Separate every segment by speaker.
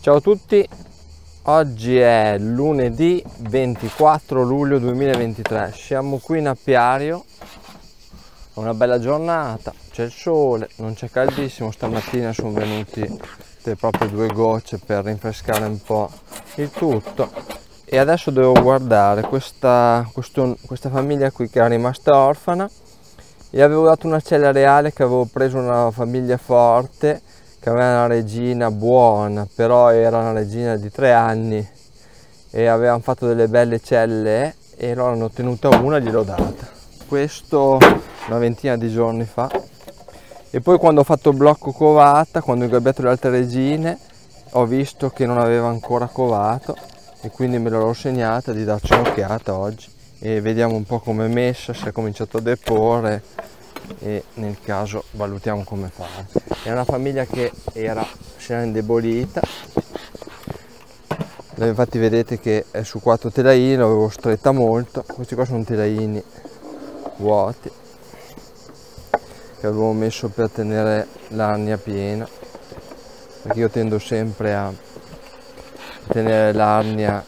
Speaker 1: Ciao a tutti, oggi è lunedì 24 luglio 2023, siamo qui in Appiario, è una bella giornata, c'è il sole, non c'è caldissimo, stamattina sono venuti proprio due gocce per rinfrescare un po' il tutto. E adesso devo guardare questa, questo, questa famiglia qui che era rimasta orfana. Gli avevo dato una cella reale che avevo preso una famiglia forte che aveva una regina buona, però era una regina di tre anni e avevano fatto delle belle celle e loro hanno ottenuta una e gliel'ho data. Questo una ventina di giorni fa. E poi quando ho fatto il blocco covata, quando ho gabbiato le altre regine, ho visto che non aveva ancora covato e quindi me l'ho segnata di darci un'occhiata oggi e vediamo un po' come è messa, se ha cominciato a deporre e nel caso valutiamo come fare. È una famiglia che era, si era indebolita, infatti vedete che è su quattro telaini, l'avevo stretta molto, questi qua sono telaini vuoti che avevo messo per tenere l'arnia piena perché io tendo sempre a tenere l'arnia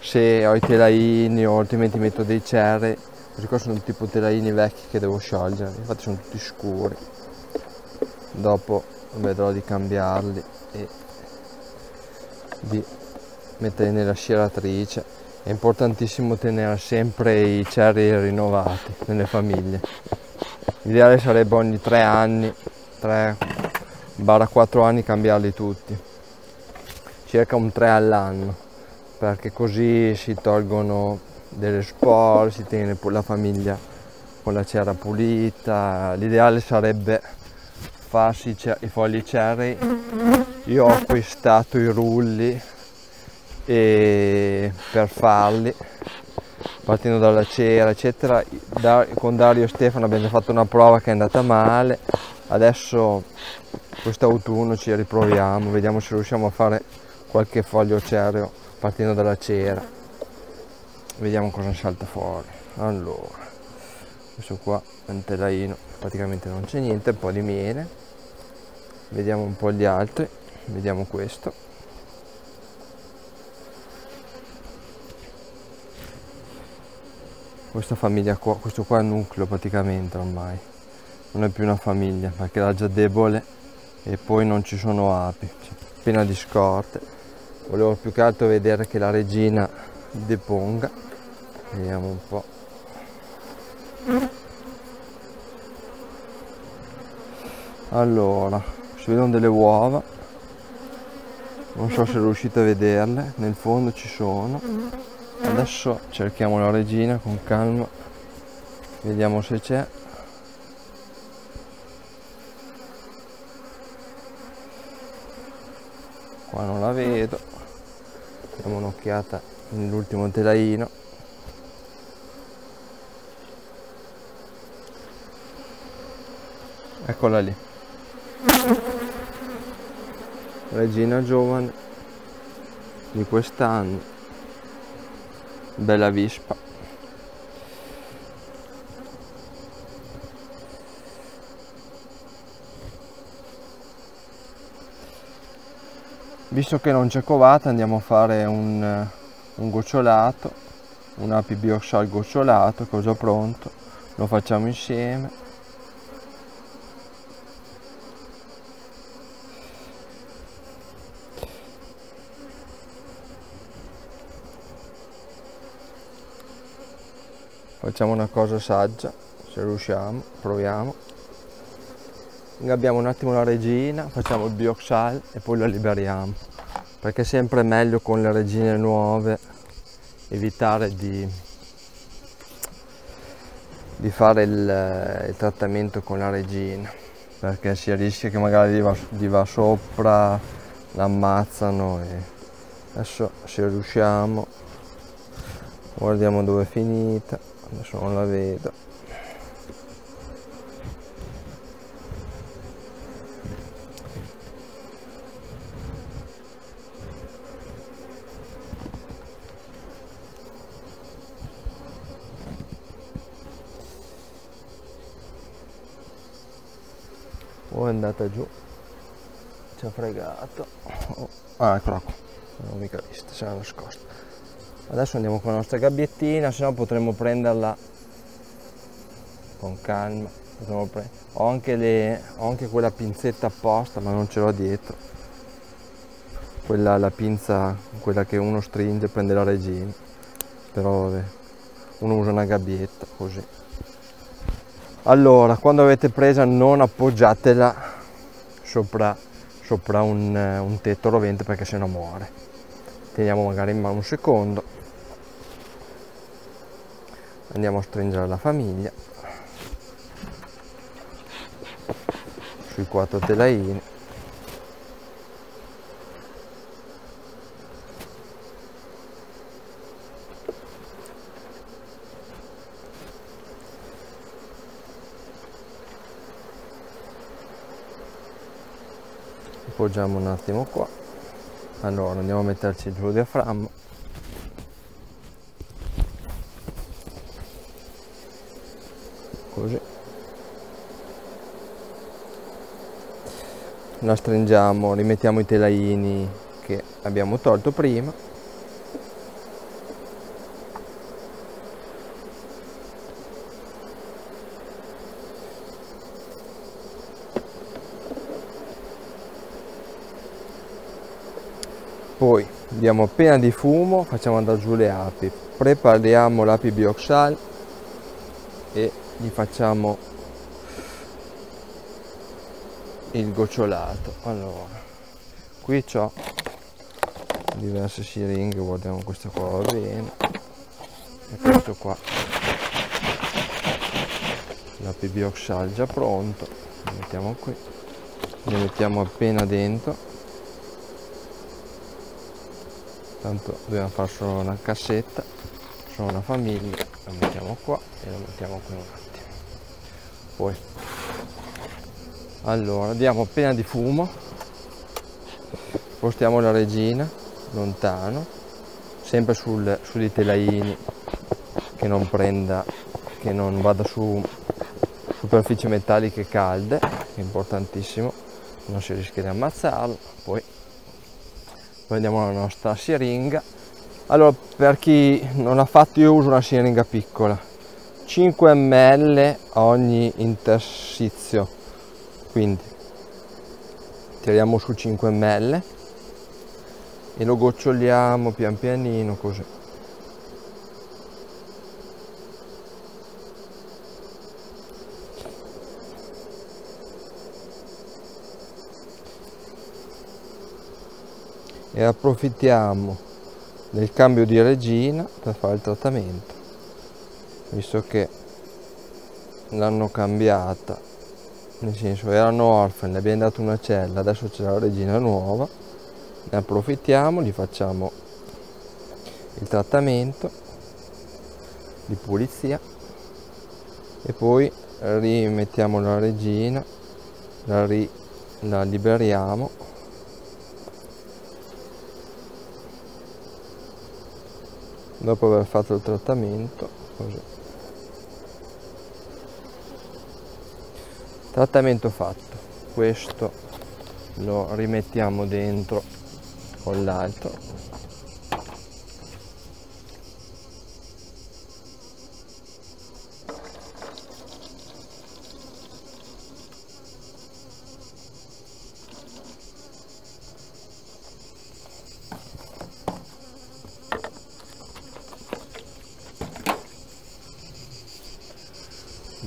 Speaker 1: se ho i telaini o altrimenti metto dei cerri questi qua sono tipo telaini vecchi che devo sciogliere. Infatti sono tutti scuri. Dopo vedrò di cambiarli e di metterli nella sciratrice è importantissimo tenere sempre i cerri rinnovati nelle famiglie. L'ideale sarebbe ogni 3 anni 3 4 anni cambiarli tutti. Circa un 3 all'anno perché così si tolgono delle spore, si tiene la famiglia con la cera pulita. L'ideale sarebbe farsi i fogli cherry. Io ho acquistato i rulli e per farli partendo dalla cera eccetera con Dario e Stefano abbiamo fatto una prova che è andata male adesso quest'autunno ci riproviamo vediamo se riusciamo a fare qualche foglio cereo partendo dalla cera vediamo cosa salta fuori. Allora questo qua è un telaino praticamente non c'è niente un po' di miele. Vediamo un po' gli altri vediamo questo. Questa famiglia qua questo qua è un nucleo praticamente ormai. Non è più una famiglia perché era già debole e poi non ci sono api. Piena di scorte. Volevo più che altro vedere che la regina deponga vediamo un po' allora si vedono delle uova. Non so se riuscite a vederle. Nel fondo ci sono. Adesso cerchiamo la regina con calma. Vediamo se c'è. Qua non la vedo. Diamo un'occhiata nell'ultimo telaino. Eccola lì. Regina giovane di quest'anno. Bella vispa. Visto che non c'è covata andiamo a fare un, un gocciolato un api bioxal gocciolato già pronto lo facciamo insieme. Facciamo una cosa saggia se riusciamo proviamo. Ingabbiamo un attimo la regina facciamo il bioxal e poi la liberiamo perché è sempre meglio con le regine nuove evitare di, di fare il, il, trattamento con la regina. Perché si rischia che magari gli va, gli va sopra l'ammazzano e adesso se riusciamo guardiamo dove è finita adesso non la vedo o è andata giù. Ci ha fregato. Oh. ah eccola qua. Non l'ho mica vista si era nascosta. Adesso andiamo con la nostra gabbiettina se no potremmo prenderla con calma. Ho anche, le, ho anche quella pinzetta apposta ma non ce l'ho dietro. Quella la pinza quella che uno stringe prende la regina. Però vabbè uno usa una gabbietta così allora quando avete presa non appoggiatela sopra, sopra un, un tetto rovente perché se no muore. Teniamo magari in mano un secondo. Andiamo a stringere la famiglia. Sui quattro telaini appoggiamo un attimo qua. Allora andiamo a metterci giù il diaframma. Così. La stringiamo rimettiamo i telaini che abbiamo tolto prima poi diamo appena di fumo facciamo andare giù le api. Prepariamo l'api bioxal e gli facciamo il gocciolato. Allora qui ho diverse siringhe guardiamo questa qua va bene. E questo qua. La pibioxal già pronto. Lo mettiamo qui. Ne mettiamo appena dentro tanto dobbiamo fare solo una cassetta sono una famiglia lo mettiamo qua e lo mettiamo qui un attimo. Poi. Allora diamo appena di fumo. Spostiamo la regina lontano sempre sul, sui telaini che non prenda che non vada su superfici metalliche calde importantissimo non si rischia di ammazzarlo poi prendiamo la nostra siringa. Allora per chi non l'ha fatto io uso una siringa piccola. 5 ml ogni intersizio. Quindi tiriamo su 5 ml e lo goccioliamo pian pianino così e approfittiamo del cambio di regina per fare il trattamento visto che l'hanno cambiata. Nel senso erano orfani, ne abbiamo dato una cella, adesso c'è la regina nuova, ne approfittiamo, gli facciamo il trattamento di pulizia e poi rimettiamo la regina, la, ri, la liberiamo dopo aver fatto il trattamento così. Trattamento fatto. Questo lo rimettiamo dentro con l'altro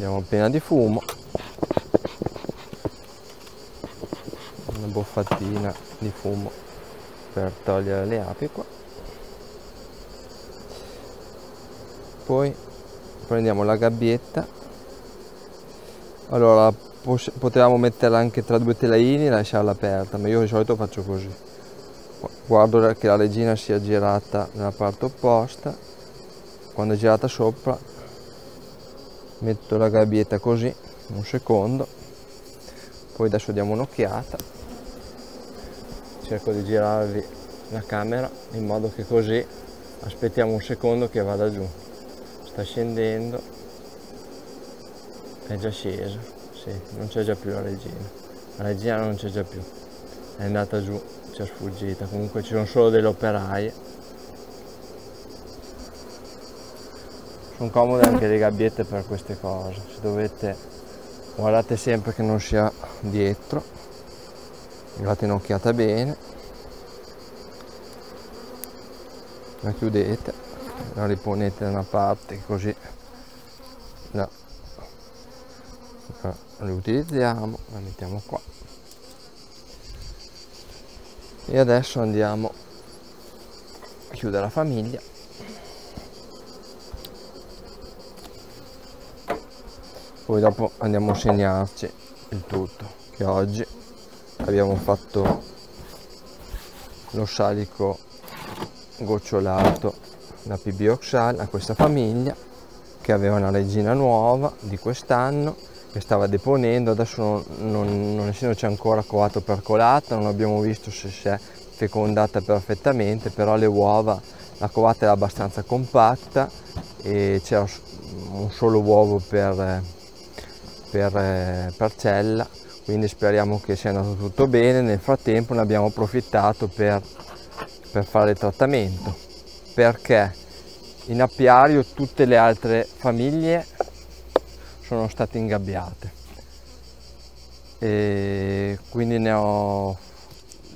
Speaker 1: diamo appena di fumo. Boffatina di fumo per togliere le api qua. Poi prendiamo la gabbietta. Allora potevamo metterla anche tra due telaini e lasciarla aperta ma io di solito faccio così. Guardo che la regina sia girata nella parte opposta. Quando è girata sopra metto la gabbietta così un secondo poi adesso diamo un'occhiata cerco di girarvi la camera in modo che così aspettiamo un secondo che vada giù. Sta scendendo è già scesa sì, non c'è già più la regina. La regina non c'è già più è andata giù ci è sfuggita. Comunque ci sono solo delle operaie sono comode anche le gabbiette per queste cose. Se dovete guardate sempre che non sia dietro. Date un'occhiata bene. La chiudete. La riponete da una parte così la, la riutilizziamo la mettiamo qua. E adesso andiamo a chiudere la famiglia poi dopo andiamo a segnarci il tutto che oggi abbiamo fatto lo salico gocciolato da PB Oxal a questa famiglia che aveva una regina nuova di quest'anno che stava deponendo, adesso non, non, non essendoci ancora covato percolata, non abbiamo visto se si è fecondata perfettamente, però le uova, la covata era abbastanza compatta e c'era un solo uovo per, per, per cella, quindi speriamo che sia andato tutto bene, nel frattempo ne abbiamo approfittato per, per fare il trattamento, perché in apiario tutte le altre famiglie sono state ingabbiate. E quindi ne ho,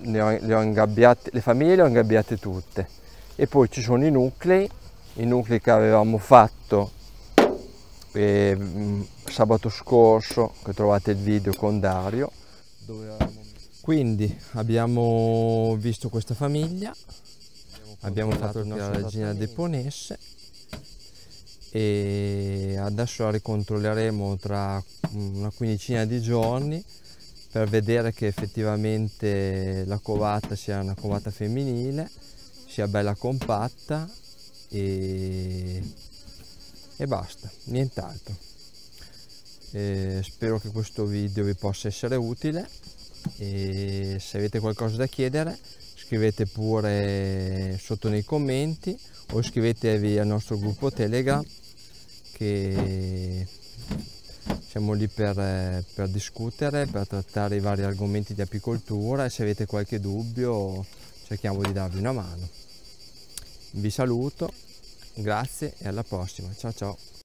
Speaker 1: ne ho, le ho ingabbiate le famiglie le ho ingabbiate tutte. E poi ci sono i nuclei i nuclei che avevamo fatto eh, sabato scorso che trovate il video con Dario. Quindi abbiamo visto questa famiglia. Abbiamo fatto la regina deponesse e adesso la ricontrolleremo tra una quindicina di giorni per vedere che effettivamente la covata sia una covata femminile, sia bella compatta e, e basta, nient'altro. E spero che questo video vi possa essere utile e se avete qualcosa da chiedere scrivete pure sotto nei commenti o iscrivetevi al nostro gruppo Telegram che siamo lì per, per, discutere, per trattare i vari argomenti di apicoltura e se avete qualche dubbio cerchiamo di darvi una mano. Vi saluto, grazie e alla prossima. Ciao ciao!